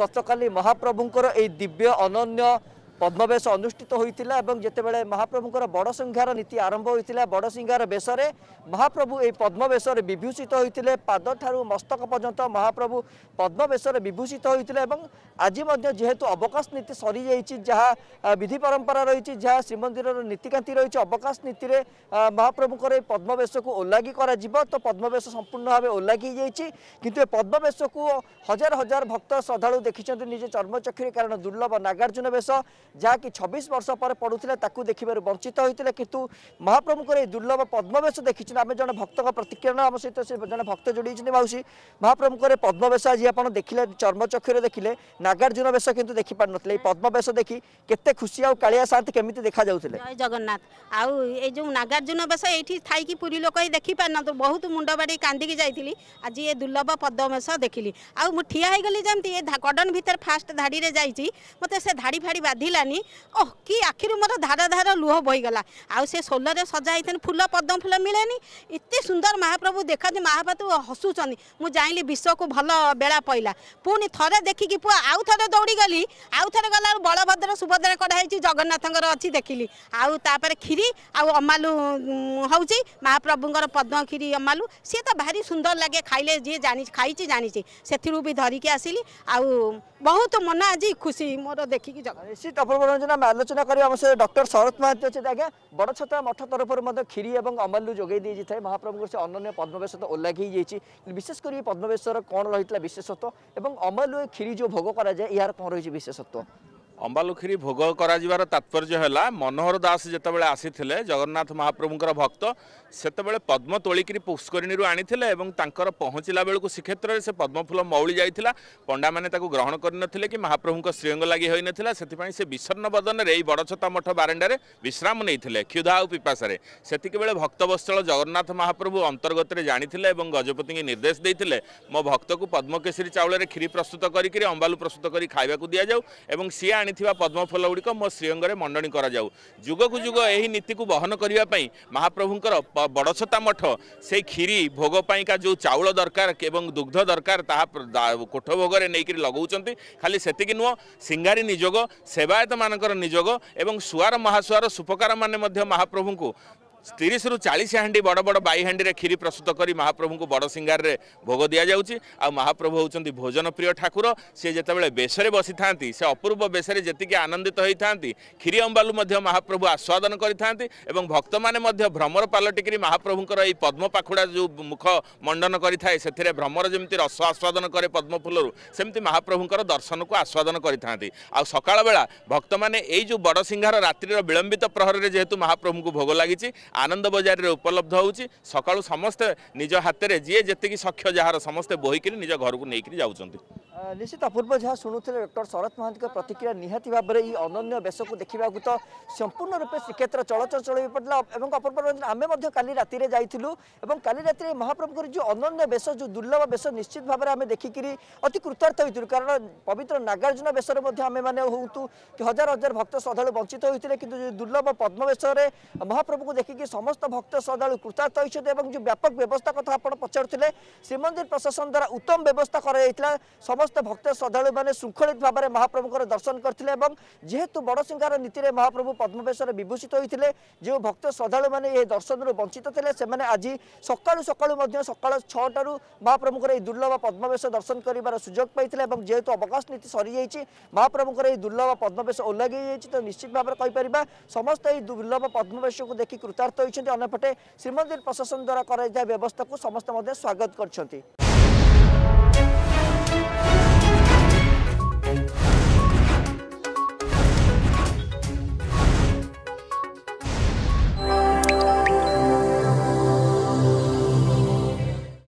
ଗତକାଲି ମହାପ୍ରଭୁଙ୍କର ଏହି ଦିବ୍ୟ ଅନନ୍ୟ পদ্মবেশ অনুষ্ঠিত হয়েছিল এবং যেতবে মহাপ্রভুঙ্কর বড় সিংহার নীতি আরম্ভ হয়েছিল বড় সিংহার বেশে মহাপ্রভু এই পদ্মবেশে বিভূষিত হয়েছিল পাদ ঠারু মস্তক পর্যন্ত মহাপ্রভু পদ্মবেশে বিভূষিত হয়েছিল এবং আজি যেহেতু অবকাশ নীতি সরি যাই যা বিধি পরম্পরা রয়েছে যা শ্রীমন্দিরর নীতিকান্তি রয়েছে অবকাশ নীতিরে মহাপ্রভুঙ্কর এই পদ্মবেশকে ওল্লাগি করা তো পদ্মবেশ সম্পূর্ণ ভাবে ওল্লাগি যাই কিন্তু এই পদ্মবেশকে হাজার হাজার ভক্ত শ্রদ্ধাড়ু দেখি নিজে চর্মচক্ষুরে কারণ দুর্লভ নাগার্জুন বেশ ଯାହାକି ଛବିଶ ବର୍ଷ ପରେ ପଡ଼ୁଥିଲା ତାକୁ ଦେଖିବାରୁ ବଞ୍ଚିତ ହୋଇଥିଲେ କିନ୍ତୁ ମହାପ୍ରଭୁଙ୍କର ଏହି ଦୁର୍ଲଭ ପଦ୍ମବେଶ ଦେଖିଛନ୍ତି ଆମେ ଜଣେ ଭକ୍ତଙ୍କ ପ୍ରତିକ୍ରିୟା ଆମ ସହିତ ସେ ଜଣେ ଭକ୍ତ ଯୋଡ଼ିଛନ୍ତି ମାଉସୀ ମହାପ୍ରଭୁଙ୍କର ପଦ୍ମବେଶ ଆଜି ଆପଣ ଦେଖିଲେ ଚର୍ମଚକ୍ଷୁରେ ଦେଖିଲେ ନାଗାର୍ଜୁନ ବେଶ କିନ୍ତୁ ଦେଖିପାରିନଥିଲେ এই পদ্মবেশ দেখি কেতে খুশি আউ কালিয়া সান্তি কেমিতি দেখা যাউতলে জয় জগন্নাথ আউ এই যে নাগার্জুন বেশ এইটি থাইকি পুরী লোক দেখি পারিনতো বহুত মুন্ড বাড়ি কান্দিকি যাইতিলি আজি এ দুর্লভ পদ্মবেশ দেখিলি আউ মু ঠিয়া হই গলি যেমতি এ কডন ভিতর ফার্স্ট ধাড়ি রে যাইছি মতে সে ধাড়ি ফাড়ি বাধিলা ଆସିଲାନି ଓହ କି ଆଖିରୁ ମୋର ଧାର ଧାର ଲୁହ ବହିଗଲା ଆଉ ସେ ସୋଲରେ ସଜା ହେଇଥାନ୍ତି ଫୁଲ ପଦ୍ମ ଫୁଲ ମିଳେନି ଏତେ ସୁନ୍ଦର ମହାପ୍ରଭୁ ଦେଖନ୍ତି ମହାପ୍ରଭୁ ହସୁଛନ୍ତି ମୁଁ ଜାଣିଲି ବିଶ୍ୱକୁ ଭଲ ବେଳା ପଇଲା ପୁଣି ଥରେ ଦେଖିକି ପୁଅ ଆଉ ଥରେ ଦୌଡ଼ିଗଲି ଆଉ ଥରେ ଗଲା ବଳଭଦ୍ର ସୁଭଦ୍ରା କଢ଼ାହେଇଛି ଜଗନ୍ନାଥଙ୍କର ଅଛି ଦେଖିଲି ଆଉ ତାପରେ କ୍ଷୀରି ଆଉ ଅମାଲୁ ହେଉଛି ମହାପ୍ରଭୁଙ୍କର ପଦ୍ମ କ୍ଷୀରି ଅମାଲୁ ସିଏ ତ ଭାରି ସୁନ୍ଦର ଲାଗେ ଖାଇଲେ ଯିଏ ଜାଣିଛି ଖାଇଛି ଜାଣିଛି ସେଥିରୁ ବି ଧରିକି ଆସିଲି ଆଉ ବହୁତ ମନ ଆଜି ଖୁସି ମୋର ଦେଖିକି ନିଶ୍ଚିତ ଅପୂର୍ବ ଆମେ ଆଲୋଚନା କରିବା ଆମ ସହିତ ଡକ୍ଟର ଶରତ ମହାନ୍ତି ଅଛନ୍ତି ଆଜ୍ଞା ବଡ଼ ଛତା ମଠ ତରଫରୁ ମଧ୍ୟ କ୍ଷୀରି ଏବଂ ଅମଲୁ ଯୋଗାଇ ଦିଆଯାଇଥାଏ ମହାପ୍ରଭୁଙ୍କର ସେ ଅନନ୍ୟ ପଦ୍ମବେଶ ତ ଓଲାଗି ହେଇଯାଇଛି ବିଶେଷ କରି ପଦ୍ମବେଶର କ'ଣ ରହିଥିଲା ବିଶେଷତ୍ୱ ଏବଂ ଅମଲୁ କ୍ଷୀରି ଯେଉଁ ଭୋଗ କରାଯାଏ ଏହାର କ'ଣ ରହିଛି ବିଶେଷତ୍ୱ ଅମ୍ବାଲୁଖିରି ଭୋଗ କରାଯିବାର ତାତ୍ପର୍ଯ୍ୟ ହେଲା ମନୋହର ଦାସ ଯେତେବେଳେ ଆସିଥିଲେ ଜଗନ୍ନାଥ ମହାପ୍ରଭୁଙ୍କର ଭକ୍ତ ସେତେବେଳେ ପଦ୍ମ ତୋଳିକିରି ପୁଷ୍କରିଣୀରୁ ଆଣିଥିଲେ ଏବଂ ତାଙ୍କର ପହଞ୍ଚିଲା ବେଳକୁ ଶ୍ରୀକ୍ଷେତ୍ରରେ ସେ ପଦ୍ମଫୁଲ ମଉଳି ଯାଇଥିଲା ପଣ୍ଡାମାନେ ତାକୁ ଗ୍ରହଣ କରିନଥିଲେ କି ମହାପ୍ରଭୁଙ୍କ ଶ୍ରୀଅଙ୍ଗ ଲାଗି ହୋଇନଥିଲା ସେଥିପାଇଁ ସେ ବିଷର୍ଣ୍ଣ ବଦନରେ ଏଇ ବଡ଼ଛତା ମଠ ବାରଣ୍ଡାରେ ବିଶ୍ରାମ ନେଇଥିଲେ କ୍ଷୁଧା ଆଉ ପିପାସାରେ ସେତିକିବେଳେ ଭକ୍ତବତ୍ସଳ ଜଗନ୍ନାଥ ମହାପ୍ରଭୁ ଅନ୍ତର୍ଗତରେ ଜାଣିଥିଲେ ଏବଂ ଗଜପତିଙ୍କୁ ନିର୍ଦ୍ଦେଶ ଦେଇଥିଲେ ମୋ ଭକ୍ତକୁ ପଦ୍ମକେଶରୀ ଚାଉଳରେ କ୍ଷୀରି ପ୍ରସ୍ତୁତ କରିକିରି ଅମ୍ବାଲୁ ପ୍ରସ୍ତୁତ କରି ଖାଇବାକୁ ଦିଆଯାଉ ଏବଂ ସିଏ ଆଣିଥିବା ପଦ୍ମଫୁଲଗୁଡ଼ିକ ମୋ ଶ୍ରୀଅଙ୍ଗରେ ମଣ୍ଡଣି କରାଯାଉ ଯୁଗକୁ ଯୁଗ ଏହି ନୀତିକୁ ବହନ କରିବା ପାଇଁ ମହାପ୍ରଭୁଙ୍କର ବଡ଼ସତା ମଠ ସେଇ କ୍ଷୀରି ଭୋଗ ପାଇଁକା ଯେଉଁ ଚାଉଳ ଦରକାର ଏବଂ ଦୁଗ୍ଧ ଦରକାର ତାହା କୋଠଭୋଗରେ ନେଇକରି ଲଗାଉଛନ୍ତି ଖାଲି ସେତିକି ନୁହଁ ସିଙ୍ଗାରୀ ନିଯୋଗ ସେବାୟତମାନଙ୍କର ନିଯୋଗ ଏବଂ ସୁଆର ମହାସୁଆର ସୁପକାରମାନେ ମଧ୍ୟ ମହାପ୍ରଭୁଙ୍କୁ তিরিশ রু চাশ হাঁডি বড় বড় বাই হাঁডি ক্ষীর প্রস্তুত করে মহাপ্রভু বড় সিঙ্গারে ভোগ দিয়া যাচ্ছে আহাপ্রভু হচ্ছেন ভোজন প্রিয় ঠাকুর সে যেতবে বেশে বসি থাকে সে অপূর্ব বেশে যেত আনন্দিত হয়ে থাকে ক্ষীর অম্বালু মহাপ্রভু আস্বাদন করে থাকে এবং ভক্ত মানে ভ্রমর পালটিকি মহাপ্রভুঙ্কর এই পদ্ম পাখুড়া যে মুখ মণ্ডন করে থাকে সে ভ্রমর যেমি রস আস্বাদন করে পদ্মফুলর সেমতি মহাপ্রভুঙ্কর দর্শনক আস্বাদন করে থাকে আকাল বেলা ভক্ত মানে এই যে বড় সিংহার রাত্রির বিলম্বিত প্রহরের যেহেতু মহাপ্রভু ভোগ লাগিছে আনন্দ বজারে উপলব্ধ হচ্ছে সকাল সমস্ত নিজ হাতের যে যেত সক্ষ যাহার সমস্ত বহিকি নিজ ঘরক নিয়ে যাচ্ছেন ନିଶ୍ଚିତ ଅପୂର୍ବ ଯାହା ଶୁଣୁଥିଲେ ଡକ୍ଟର ଶରତ ମହାନ୍ତିଙ୍କ ପ୍ରତିକ୍ରିୟା ନିହାତି ଭାବରେ ଏହି ଅନନ୍ୟ ବେଶକୁ ଦେଖିବାକୁ ତ ସମ୍ପୂର୍ଣ୍ଣ ରୂପେ ଶ୍ରୀକ୍ଷେତ୍ର ଚଳଚଞ୍ଚଳ ହୋଇପଡ଼ିଲା ଏବଂ ଅପୂର୍ବ ରଞ୍ଜନ ଆମେ ମଧ୍ୟ କାଲି ରାତିରେ ଯାଇଥିଲୁ ଏବଂ କାଲି ରାତିରେ ମହାପ୍ରଭୁଙ୍କର ଯେଉଁ ଅନନ୍ୟ ବେଶ ଯେଉଁ ଦୁର୍ଲଭ ବେଶ ନିଶ୍ଚିତ ଭାବରେ ଆମେ ଦେଖିକିରି ଅତି କୃତାର୍ଥ ହୋଇଥିଲୁ କାରଣ ପବିତ୍ର ନାଗାର୍ଜୁନ ବେଶରେ ମଧ୍ୟ ଆମେମାନେ ହୁଅନ୍ତୁ କି ହଜାର ହଜାର ଭକ୍ତ ଶ୍ରଦ୍ଧାଳୁ ବଞ୍ଚିତ ହୋଇଥିଲେ କିନ୍ତୁ ଯେଉଁ ଦୁର୍ଲଭ ପଦ୍ମବେଶରେ ମହାପ୍ରଭୁଙ୍କୁ ଦେଖିକି ସମସ୍ତ ଭକ୍ତ ଶ୍ରଦ୍ଧାଳୁ କୃତାର୍ଥ ହୋଇଛନ୍ତି ଏବଂ ଯେଉଁ ବ୍ୟାପକ ବ୍ୟବସ୍ଥା କଥା ଆପଣ ପଚାରୁଥିଲେ ଶ୍ରୀମନ୍ଦିର ପ୍ରଶାସନ ଦ୍ୱାରା ଉତ୍ତମ ବ୍ୟବସ୍ଥା କରାଯାଇଥିଲା ସମସ୍ତ ସମସ୍ତ ଭକ୍ତ ଶ୍ରଦ୍ଧାଳୁମାନେ ଶୃଙ୍ଖଳିତ ଭାବରେ ମହାପ୍ରଭୁଙ୍କର ଦର୍ଶନ କରିଥିଲେ ଏବଂ ଯେହେତୁ ବଡ଼ସିଂହାର ନୀତିରେ ମହାପ୍ରଭୁ ପଦ୍ମବେଶରେ ବିଭୂଷିତ ହୋଇଥିଲେ ଯେଉଁ ଭକ୍ତ ଶ୍ରଦ୍ଧାଳୁମାନେ ଏହି ଦର୍ଶନରୁ ବଞ୍ଚିତ ଥିଲେ ସେମାନେ ଆଜି ସକାଳୁ ସକାଳୁ ମଧ୍ୟ ସକାଳ ଛଅଟାରୁ ମହାପ୍ରଭୁଙ୍କର ଏହି ଦୁର୍ଲଭ ପଦ୍ମବେଶ ଦର୍ଶନ କରିବାର ସୁଯୋଗ ପାଇଥିଲେ ଏବଂ ଯେହେତୁ ଅବକାଶ ନୀତି ସରିଯାଇଛି ମହାପ୍ରଭୁଙ୍କର ଏହି ଦୁର୍ଲଭ ପଦ୍ମବେଶ ଓଲଗେଇ ଯାଇଛି ତ ନିଶ୍ଚିତ ଭାବରେ କହିପାରିବା ସମସ୍ତ ଏହି ଦୁର୍ଲଭ ପଦ୍ମବେଶକୁ ଦେଖି କୃତାର୍ଥ ହୋଇଛନ୍ତି ଅନ୍ୟପଟେ ଶ୍ରୀମନ୍ଦିର ପ୍ରଶାସନ ଦ୍ୱାରା କରାଯାଇଥିବା ବ୍ୟବସ୍ଥାକୁ ସମସ୍ତେ ମଧ୍ୟ ସ୍ୱାଗତ କରିଛନ୍ତି